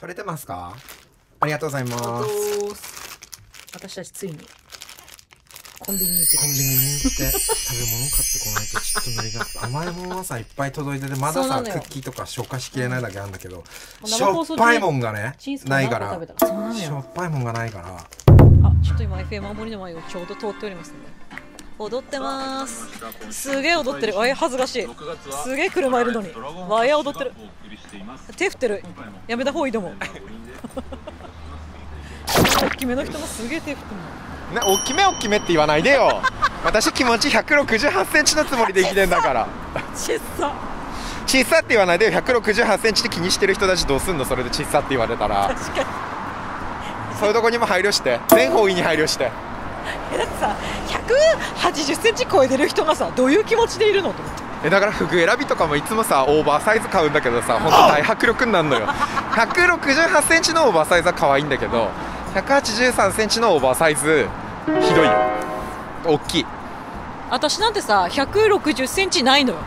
取れてますか？ありがとうございます。私たちついに。コンビニに行って。コンビニに行って食べ物買ってこないとちょっと無理だ甘いものはさいっぱい届いててまださクッキーとか消化しきれないだけあるんだけど生しょっぱいもんがねないから。しょよっぱいもんがないから。あちょっと今 FM 青森の前をちょうど通っておりますので踊ってます。すげえ踊ってる。わい恥ずかしい。すげえ車いるのに。わいや踊ってる。手振ってる。やめた方がいいと思う。大きめの人もすげえ手振ってるね、大きめ大きめって言わないでよ。私気持ち168センチのつもりで生きてんだから。ちっさ。小さって言わないでよ。168センチで気にしてる人たちどうすんの？それで小さって言われたら。確かに。そういうとこにも配慮して。全方位に配慮してえだってさ180センチ超えてる人がさどういう気持ちでいるのと思って。えだから服選びとかもいつもさオーバーサイズ買うんだけどさ本当大迫力になるのよ。168センチのオーバーサイズは可愛いんだけど183センチのオーバーサイズひどいよ。大きい。私なんてさ160センチないのよ。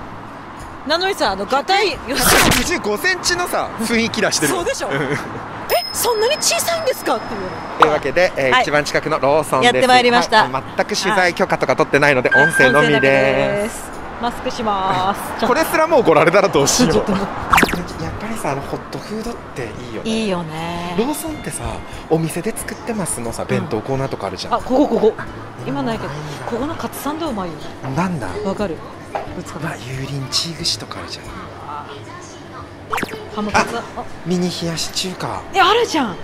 なのにさあのガタイ。165センチのさ雰囲気出してる。そうでしょそんなに小さいんですか？っていうというわけで、えーはい。一番近くのローソンです。やってまいりました。はい。全く取材許可とか取ってないので音声のみです。す。マスクします。これすらもう怒られたらどうしよう。やっぱりさあのホットフードっていいよね。いいよね。ローソンってさお店で作ってますのさ弁当コーナーとかあるじゃん、あここここ。今ないけどここのカツサンドうまいよね。なんだ？わかる。ぶつかまあ油淋鶏串とかあるじゃんハムカツ。あミニ冷やし中華。えあるじゃん。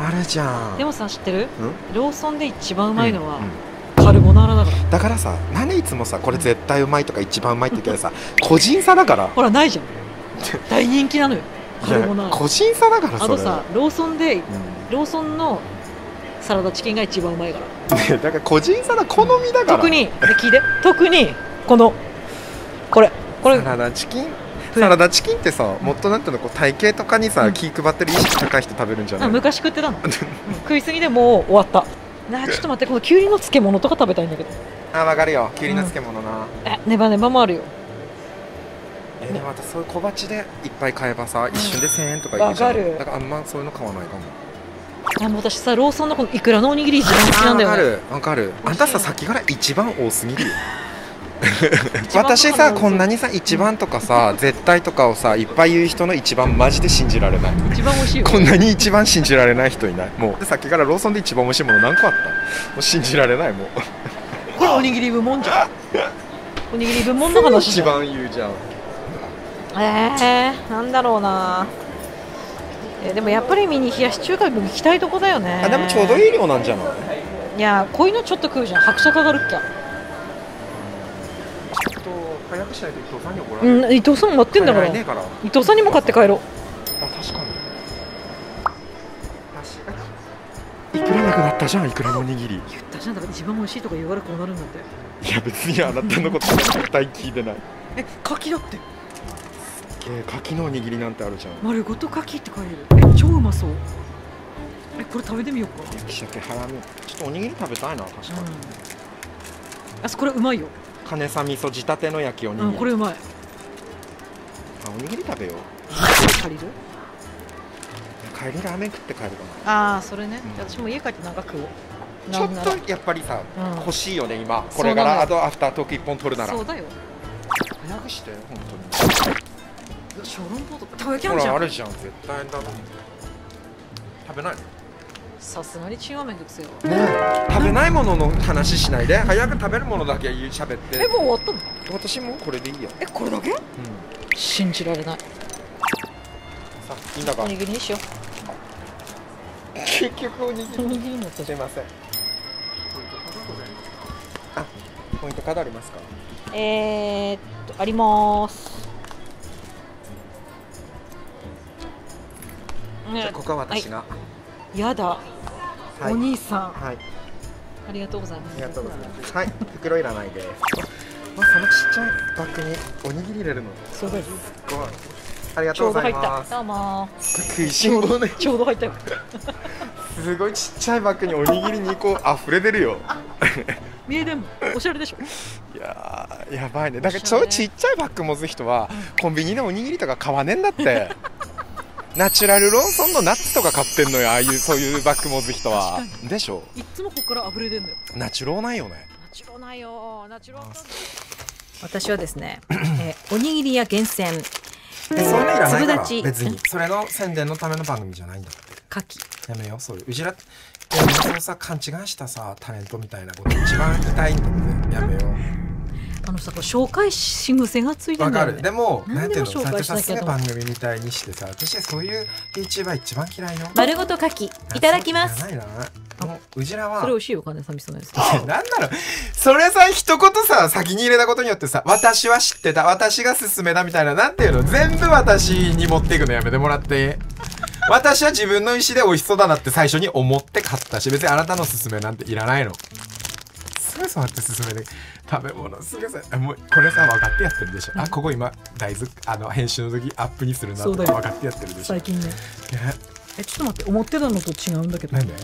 あるじゃん。でもさ知ってる？ん？ローソンで一番うまいのはカルボナーラだから。だからさなんでいつもさこれ絶対うまいとか一番うまいって言うけどさ個人差だから。ほらないじゃん。大人気なのよカルボナーラ。個人差だからそれ。あとさローソンでうん。ローソンのサラダチキンが一番うまいから。ねだから個人差だ好みだから。特にで聞いて特にこのこれこれサラダチキンサラダチキンってさもっとなんていうのこう体型とかにさ、うん。気配ってる意識高い人食べるんじゃなあい昔食ってたの。う ん食いすぎでもう終わった。なあちょっと待ってこのきゅうりの漬物とか食べたいんだけど。あわかるよ。きゅうりの漬物な、えネバネバもあるよ。えでもまたそういう小鉢でいっぱい買えばさ一瞬で1000円とかいくじゃん。わかる。だからあんまそういうの買わないかも。あもう私さローソンのこのイクラのおにぎり一番好きなんだよね。わかる。わかる。あんたささっきから一番多すぎるよ 私さこんなにさ一番とかさ絶対とかをさいっぱい言う人の一番マジで信じられない。一番美味しいよこんなに一番信じられない人いない。もう。でさっきからローソンで一番美味しいもの何個あった？もう信じられないもう。これおにぎり部門じゃん。おにぎり部門の話じ一番言うじゃん。えー、なんだろうな。えーでもやっぱりミニ冷やし中華行きたいとこだよね。あでもちょうどいい量なんじゃない？いやこういうのちょっと食うじゃん。拍車かかるっきゃ早くしないと伊藤さんに怒られる、うん伊藤さんも待ってんだから。ねえから。伊藤さんにも買って帰ろう。あ確かに。いくらなくなったじゃんいくらのおにぎり。言ったじゃんだから一番美味しいとか言われこうなるんだって。いや別にあなたのこと絶対聞いてない。え柿だって。えー柿のおにぎりなんてあるじゃん。丸ごと柿って書いてる。え超うまそう。えこれ食べてみようか。焼き鮭ハラミちょっとおにぎり食べたいな確かに、うん。あこれうまいよ、金さ味噌仕立ての焼きおにぎり、うん、これうまい。あおにぎり食べよう。借りる？帰りラーメン食って帰るかな。ああそれね、うん。私も家帰ってなんか食おう。ちょっとやっぱりさ、うん。欲しいよね今。これからあとアフタートーク一本取るなら。そうだよ。早くして本小籠包とか。たこ焼き当にほあるじゃん。らあるじゃん。絶対だ食べないさすがにチンはめんどくせえわ。ねえ。食べないものの話しないで。早く食べるものだけ言う喋って。えもう終わったの？私もうこれでいいよ、えこれだけ？うん、信じられない。さいいんだか。おにぎりにしよ結局おにぎうおりにぎりになったすいません。あポイントカードありますか？えー、っとあります。じゃあここは私がやだ、はい。お兄さん。はい。ありがとうございます。ありがとうございます。はい。袋いらないです。あそのちっちゃいバッグにおにぎり入れるの。そうです。すごい。ありがちとうごょうど入った。ざいますどうも。食いしん坊ね。ちょうど入ったよ。すごいちっちゃいバッグにおにぎり2個溢れてるよ。見えでもおしゃれでしょ？いやーやばいね。だからそういうちっちゃいバッグ持つ人はコンビニでおにぎりとか買わねえんだってナチュラルローソンのナッツとか買ってんのよああいうそういうバッグ持つ人は。確でしょ？いっつもここから溢れ出んのよ。ナチュローないよね。ナチュロないよ。ナチュロ私はですね、えーおにぎり屋厳選、えそれいらないから粒立ち。別に。それの宣伝のための番組じゃないんだって。牡蠣やめようそういう。うちらいやそのさ勘違いしたさタレントみたいなこと一番痛いんだって。やめよあのさ紹介し癖がついてるんだよね。る。でも何なんていうの？紹介しさなきゃとすが番組みたいにしてさ私はそういう YouTuber 一番嫌いよ丸ごと牡蠣いただきます。ないな。いもううちらは。それ美味しいよ金さみそのやつなんだろう。それさ一言さ先に入れたことによってさ私は知ってた私が勧めだみたいななんていうの？全部私に持っていくのやめてもらって。私は自分の意思で美味しそうだなって最初に思って買ったし別にあなたの勧めなんていらないのすぐそうやって勧めで食べ物すぐさあもうこれさ分かってやってるでしょ、あここ今大豆あの編集の時アップにするなとそうだよ。か分かってやってるでしょ。最近ね。ええちょっと待って思ってたのと違うんだけど。なんで？い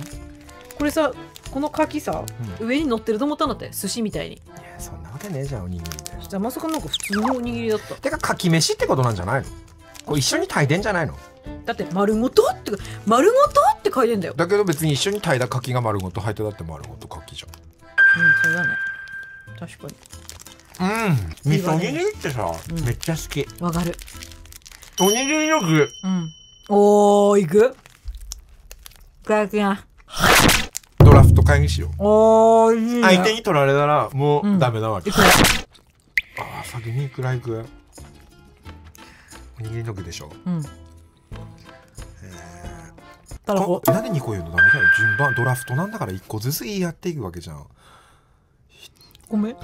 これさこの牡蠣さ、上に乗ってると思ったんだって寿司みたいに。やそんなわけねえじゃんおにぎりでじゃあまさかなんか普通のおにぎりだった。てかかき飯ってことなんじゃないの？これ一緒に炊いてんじゃないの？だって丸ごとってか丸ごとって書いてんだよ。だけど別に一緒に炊いた柿が丸ごと入ってだって丸ごと柿じうんそうだね。確かに。うん。味噌おにぎりってさ、うん。めっちゃ好き。わかる。おにぎりの具。うん。おーいく。いただきますドラフト会議しよう。おーいいね。相手に取られたらもうん。うダメなわけ、いくらああ先にいくらいくおにぎりの具でしょ。うん。たらここなんで2個言うのダメだよ順番ドラフトなんだから1個ずつ言いやっていくわけじゃんどごめん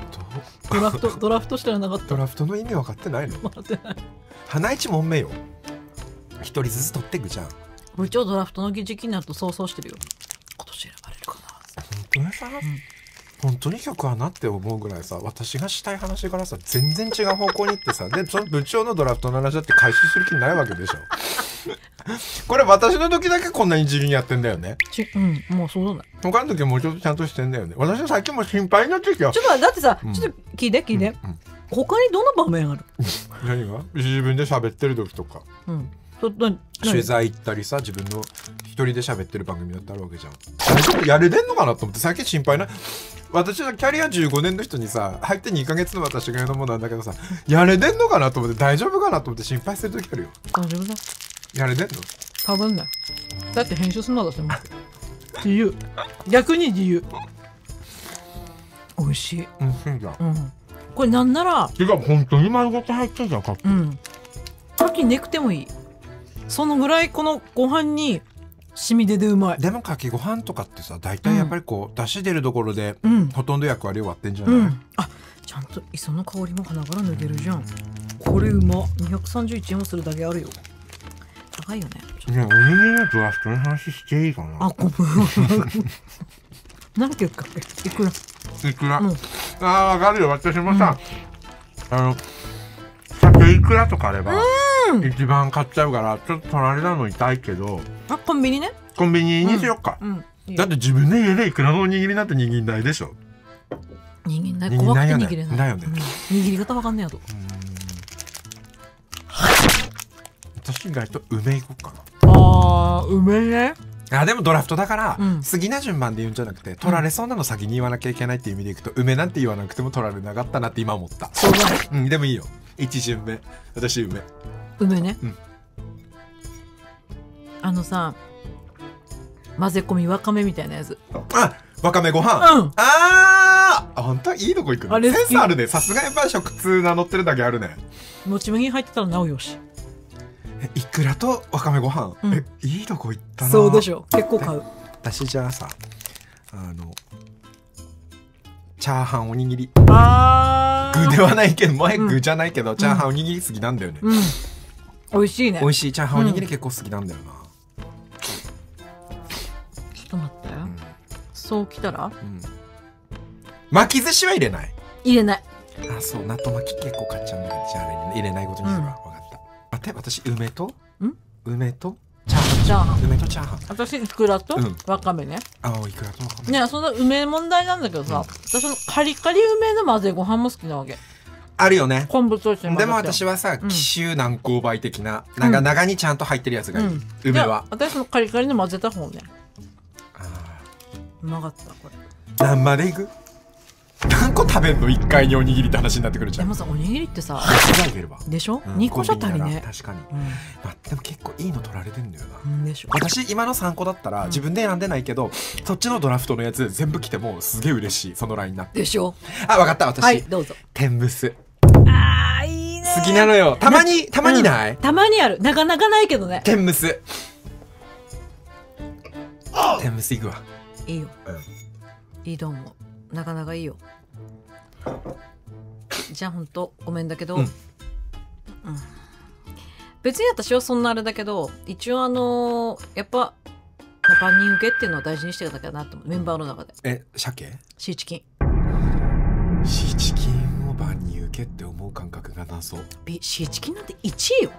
ドラフト。ドラフトしたらなかった？ドラフトの意味分かってないの？待ってない花一問目よ。一人ずつ取っていくじゃん。部長ドラフトの時期になると想像してるよ。今年選ばれるかな。本当にさ、本当に曲はなって思うぐらいさ私がしたい話からさ全然違う方向に行ってさでその部長のドラフトの話だって回収する気ないわけでしょ。これ私の時だけこんなに自由にやってんだよね。ちうんもうそうだ。ね他の時はもうちょっとちゃんとしてんだよね。私は最近も心配になってきたよちょっとだってさ、うん。ちょっと聞いて聞いて、うん他にどんな場面ある？何が？自分で喋ってる時とか。うん。取材行ったりさ自分の一人で喋ってる番組だってあるわけじゃん。大丈夫？やれてんのかなと思って最近心配な。私はキャリア15年の人にさ入って2ヶ月の私が言うのもなんだけどさやれてんのかなと思って大丈夫かなと思って心配する時あるよ。大丈夫だ。やれてんの？多分ね。だって編集するのだって自由。逆に自由。美味しい。うんそうじゃんうん。これなんならてか本当に丸ごと入ってんじゃんかうん。牡蠣なくてもいい。そのぐらいこのご飯に染み出でうまい。でもかきご飯とかってさ大体やっぱりこう、出汁出るところでうん。ほとんど役割終わってんじゃない、うん。あちゃんと磯の香りも鼻から抜けるじゃん。これうま。231円もするだけあるよ。高いよね。ねおにぎりのドラフトの話していいかな。あごめん。何結かいくらいくら、うん。ああわかるよ。私もさ、あの鮭いくらとかあれば、一番買っちゃうからちょっと取られたの痛いけど。あコンビニね？コンビニにしよっか、うん。いいよ。だって自分で家でいくらのおにぎりなんて握んないでしょ。人間だ人間怖くて握れない。だよね。うん。握り方わかんねえやと。私意外と梅いこうかあーうめえね。なあでもドラフトだから、うん。好きな順番で言うんじゃなくて取られそうなの先に言わなきゃいけないっていう意味でいくと梅なんて言わなくても取られなかったなって今思った。そうだね。うんでもいいよ。一巡目。私梅梅ね、うん。あのさ混ぜ込みわかめみたいなやつ。あわかめご飯、うん。あー。あ本当いいとこ行くね。センスあるね。さすがやっぱり食通名乗ってるだけあるね。もち麦入ってたらなおよし。えいくらとわかめご飯、うん。えいいとこ行ったな。そうでしょ。結構買う。私じゃあさあのチャーハンおにぎり。あ具ではないけど前うん。具じゃないけど、チャーハンおにぎり好きなんだよね、うん美味しいね。美味しい。チャーハンおにぎり結構好きなんだよな、ちょっと待って、ん。そうきたら？うん。巻き寿司は入れない？入れない。あそう。納豆巻き結構買っちゃうんだけどじゃあ入れないことにするわ、うん。分かった。待って私梅と？ん？梅と？チャーハン。チャーハン。梅とチャーハン。私いくらと？うん。わかめね、あいくらとわかめ。ねその梅問題なんだけどさ、うん。私のカリカリ梅の混ぜご飯も好きなわけあるよね。昆布としてでも私ははさうん。紀州南高梅的ななんか長にちゃんと入ってるやつがいい、うん。梅は。私のカリカリに混ぜた方ね。あうまかったこれ。ー何までいく？何個食べんの？1回におにぎりって話になってくるじゃん。でもさおにぎりってさでしょ、うん。2個じゃ足りね確かに、うまあ、でも結構いいの取られてんだよな、ん、うん、でしょ。私今の3個だったらうん。自分で選んでないけど、そっちのドラフトのやつ全部来てもすげえ嬉しい。そのラインナップでしょ。あわかった私、はいどうぞ。天むす好きなのよ。たまにたまにない、たまにある。なかなかないけどね。天むす。天むすいくわ。いいよ。うん。いいと思う。なかなかいいよ。じゃあほんとごめんだけど、うん。うん。別に私はそんなあれだけど一応あのーやっぱ万人受けっていうのは大事にしていかなきゃなと思う。メンバーの中で。え鮭シーチキン。シーチキンを万人受けって感覚が謎ビシーチキンなんて1位よ、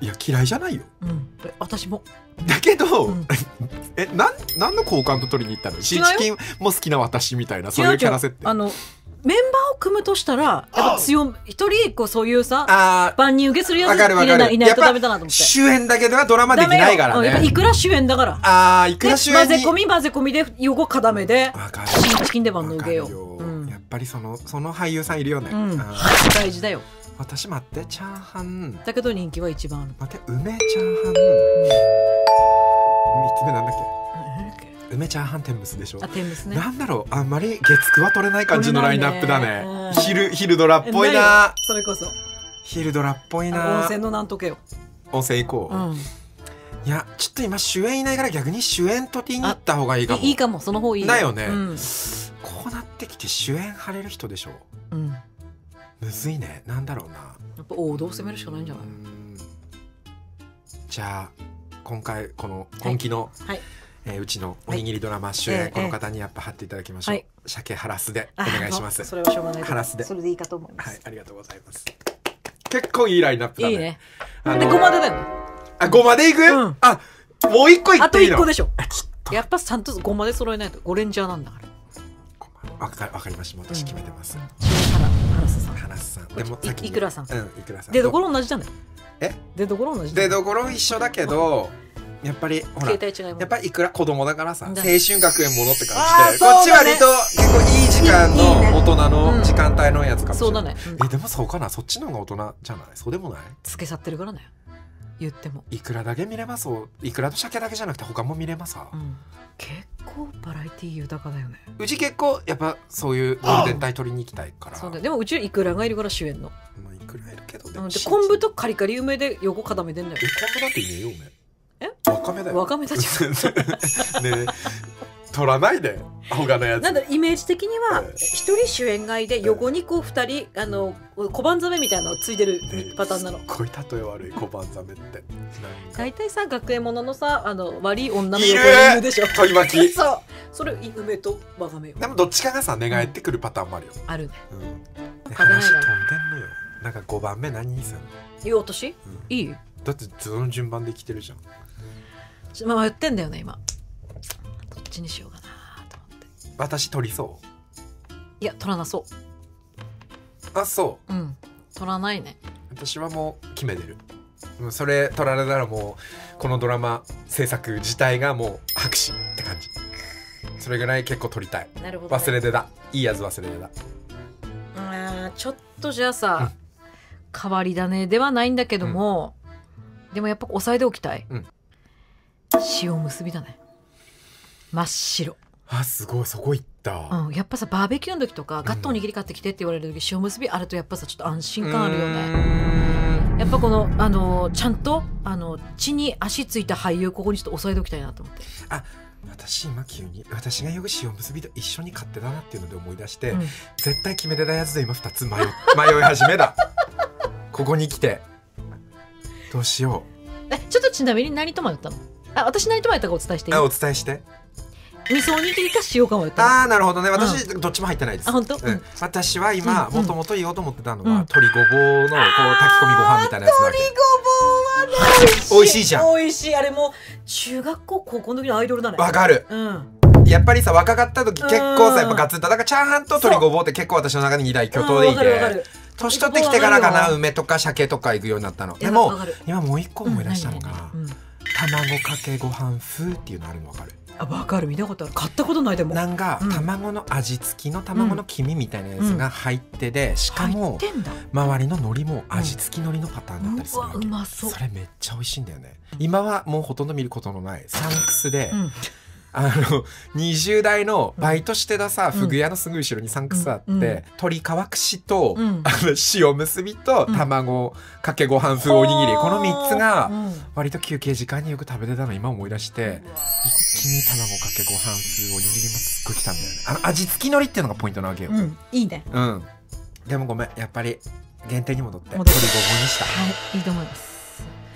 いや嫌いじゃないよ。うん、え私も。だけど、うん。えなん何の好感と取りに行ったの？シーチキンも好きな私みたいなそういうキャラ設定。あのメンバーを組むとしたらやっぱ強一人こうそういうさあ万人受けするーやつ入れないいないとダメだなと思って。主演だけではドラマできないからね。いくら主演だから。あーいくでら主演に。混ぜ込み混ぜ込みで横固めでシーチキンで万能受けようぱりそのその俳優さんいるよね、うん。大事だよ。私待ってチャーハン。だけど人気は一番。ある待って梅チャーハン。三つ目なんだっけ？梅チャーハン天むすでしょ？あ天むすね。なんだろう？あんまり月9は取れない感じのラインナップだね。ねうん。昼昼ドラっぽいえなそれこそ。昼ドラっぽいな。温泉のなんとけよ。温泉行こう、うん。いやちょっと今主演いないから逆に主演取りに行った方がいいかも。いいいかも。その方いいだよね。うんって主演張れる人でしょ？うん。やむずいね。なんだろうな。っぱ王道を攻めるしかないんじゃない？じゃあ今回この今期の、はい。えーうちのおにぎりドラマ主演、ええこの方にやっぱ貼っていただきましょう、はい。鮭ハラスでおあ願いします。それはしょうがない。ハラスで。それでいいかと思いまはいすありがとうございます。結構いいラインナップだね。いいね。あでごまでだよ。ねあごまでいく、うん。あもう一個いあとっていいの？一個でしょ。やっぱちゃんとごまで揃えないとゴレンジャーなんだからわかわかりました。私決めてます、原原瀬さん。ハラスさん。でも先にいくらさんうんいくらさん。出どころ同じじゃない？え？出どころ同じだよ出どころ一緒だけどやっぱりほらやっぱりいくら子供だからさ青だ春学園ものって感じでこっち割と結構いい時間の大人うんの時間帯のやつかもしそうれない、だね。うん。えでもそうかな？そっちの方が大人じゃない？そうでもない？つけ去ってるからね言っても。いくらだけ見れます？いくらと鮭だけじゃなくて他も見れます？さうん。結構バラエティ豊かだよね。うち結構やっぱそういうゴールデン帯取りに行きたいから。そうだよ。でもうちはいくらがいるから主演の。まあいくらいるけどでうんで昆布とカリカリ梅で横固めてんだよ。え昆布なんていねえよおめえ。わかめだよ。わかめたち ねえ取らないで他のやつ。なんだイメージ的にはええ。一人主演がいで横にこう二人あの小判ザメみたいなのついてるねパターンなの。すっごい例え悪い小判ザメって。大体さ学園もののさあの悪い女のいる横にいるでしょ。取り巻き。そう。それ梅とわかめよでもどっちかがさ寝返ってくるパターンもあるよ、あるね。うん、話飛んでんのよ。なんか5番目何にすんの、いいお年うん。いい？だってその順番で来てるじゃん。ちまあ迷ってんだよね今ちにしようかなと思って。私取りそいや取らなそう。あそう。うん取らないね。私はもう決めてる。もうそれ取られたらもうこのドラマ制作自体がもう拍手って感じ。それぐらい結構取りたい。なるほど、ね、忘れてた。いいやつ忘れてた。うんちょっとじゃあさ、変わり種ではないんだけども、でもやっぱ押さえておきたい、うん。塩結びだね真っ白、あすごいそこ行った、うん、やっぱさバーベキューの時とかガッとおにぎり買ってきてって言われる時塩結びあるとやっぱさちょっと安心感あるよね。ねやっぱこのあのちゃんとあの地に足ついた俳優ここにちょっと押さえておきたいなと思って、私今急に私がよく塩結びと一緒に買ってたなっていうので思い出して、うん。絶対決めてたやつで今2つ迷迷い始めだ ここに来て。どうしよえちょっとちなみに何と迷ったの？あ私何と迷ったかお伝えしていうい？あお伝えして味噌おにぎりか塩か迷ったの？ああなるほどね。私、どっちも入ってないです。あ本当？私は今もともと言おうと思ってたのは、うん。鶏ごぼうのこう炊き込みご飯みたいなやつ鶏ごぼうはね美味しいじゃん。美味しい。あれもう中学校高校の時のアイドルだね。わかる。うん。やっぱりさ若かった時結構うん。さやっぱガツンとだからチャーハンと鶏ごぼうって結構私の中で二大巨頭でいてる年取ってきてからかな梅とか鮭とか行くようになったの。でも今もう一個思い出したのが卵かけご飯風っていうのあるの分かる？あわかる。見たことある。買ったことないでも。なんかうん。卵の味付きの卵の黄身みたいなやつが入ってでしか入も周りの海苔も味付き海苔のパターンだったりするわうわけうまそう。それめっちゃ美味しいんだよね。今はもうほとんど見ることのないサンクスで、うんあの20代のバイトしてたさ、うん。フグ屋のすぐ後ろにサンクスあって、うんうん。鶏皮串と、うん。あの塩結びとうん。卵かけご飯風おにぎり、この3つがうん。割と休憩時間によく食べてたの今思い出して一気に卵かけご飯風おにぎりもすっごい来たんだよねあの味付き海苔っていうのがポイントなわけよ、うん。いいね。うん。でもごめん、やっぱり原点に戻って、戻って。鶏ごぼうにした。はいいいと思います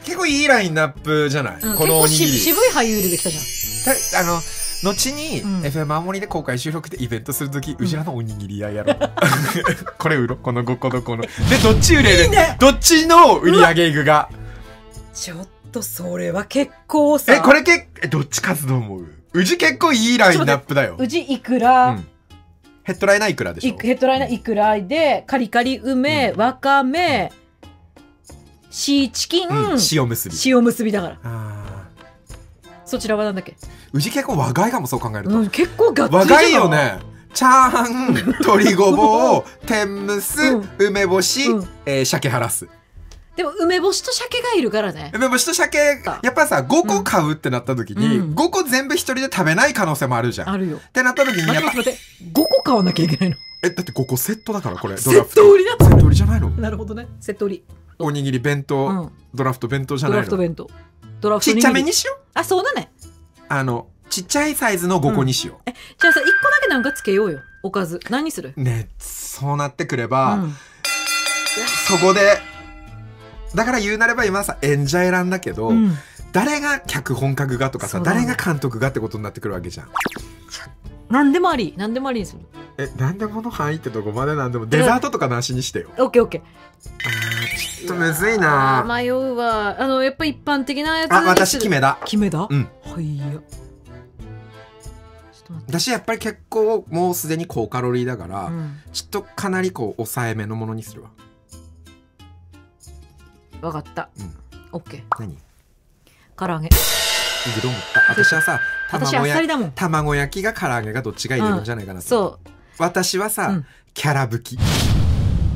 結構いいラインナップじゃない、うんこのおにぎり。渋い俳優出てきたじゃん。たあの、後に、うん。FM 青森で公開収録でイベントするとき、うちらのおにぎり屋やろう。これ売ろう？この5個どこの。で、どっち売れる？ね。どっちの売り上げいくが？ちょっとそれは結構さ。え、これけえ、どっち勝つと思う？うち結構いいラインナップだよ。うちいくうら、ん。ヘッドライナーいくらでしょ？いヘッドライナーいくらでカリカリ梅、うん。わかめシーチキン、うん、塩結び。塩結びだから。あそちらはなんだっけ、ーうち結構和がいかもそう考えると。うん、結構がっつり和がいよね。チャーハン、鶏ごぼう、天むす、うん。梅干し、うん。えー鮭ハラス。でも梅干しと鮭がいるからね。梅干しと鮭、やっぱ。さ、5個買うってなった時に、うん。5個全部一人で食べない可能性もあるじゃん。っあるよ。てなった時に、やっぱ待って待って、待って。5個買わなきゃいけないの。え、だって5個セットだから、これ。セット売りだセット売りじゃないの？なるほどね。セット売りおにぎり弁当、うん。ドラフト弁当じゃドないの？ラフト弁当。ドラフトちっちゃめにしよう？あそうだね。あの、ちっちゃいサイズの5個にしよじゃあさ1個だけなんかつけようよ。おかず。何にする？う。ね、そうなってくれうば、ん。そこで、だから言うなれば今さ、演者選んだけど、うん。誰が脚本家がとかさ、そうだね。誰が監督がってことになってくるわけじゃん。何でもあり。何でもありにする。え、なんでもの範囲ってどこまでなんでも、デザートとかなしにしてよ。オッケーオッケー。あーちょっとむずいあなー迷うわ。あのやっぱ一般的なやつあ、私決めめだ。決めだ？うん。はい。や私やっぱり結構もうすでに高カロリーだから、うん。ちょっとかなりこう抑えめのものにするわ。わかった。うん。オッケー。何？唐揚げ。うどんだ私はさ、私あ卵ん。卵焼きが唐揚げがどっちが入れるん。じゃないかなと、そう。私はさ、うん。キャラ吹き。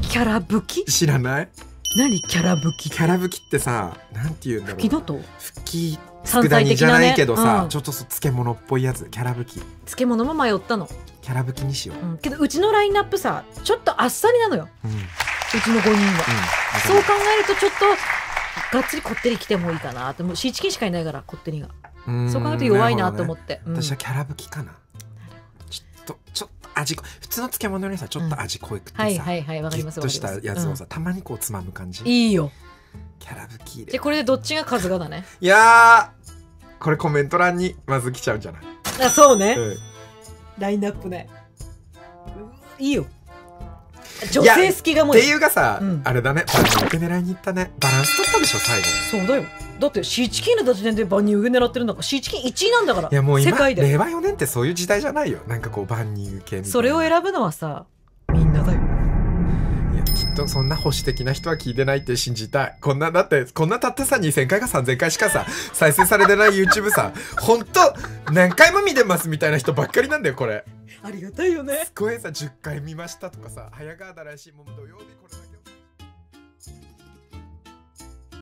キャラ吹き知らない？何キャラ吹きキャラ吹きってさ、なんて言うんだろう。吹きのと？吹き山佃煮じゃないけどさ、うん。ちょっと漬物っぽいやつ。キャラ吹き。漬物も迷ったの、キャラ吹きにしよう、うん、けどうちのラインナップさちょっとあっさりなのよ。うん。ちの5人は。そう考えるとちょっとがっつりこってり来てもいいかなって。もうシーチキンしかいないからこってりが。うん。そう考えると弱いなと思っって、うん。私はキャラ吹きかな。ちょっとちょっと味普通の漬物よりさちょっと味濃くてさ、はいはいはいわかギります。ュッとしたやつをさ、わかたまにこうつまむ感じ。いいよ。キャラ吹き入れでこれでどっちが数がだねいやーこれコメント欄にまず来ちゃうんじゃない、あそうね、うん。ラインナップね。いいよ女性好きがもうっていうかさ、うん。あれだね。バランス狙いに行ったね。バランス取ったでしょ最後。そうだよ。だってシーチキンの時点で万人上狙ってるんだからシーチキン1位なんだからいやもう今世界で。令和4年ってそういう時代じゃないよ。なんかこう万人受けそれを選ぶのはさみんなだよとそんな保守的な人は聞いてないって信じたい。こんなだってこんなたったさ2000回か3000回しかさ再生されてない YouTube さほんと何回も見てますみたいな人ばっかりなんだよこれ。ありがたいよね。すごいさ10回見ましたとかさ早川だらしいもう土曜日これだけ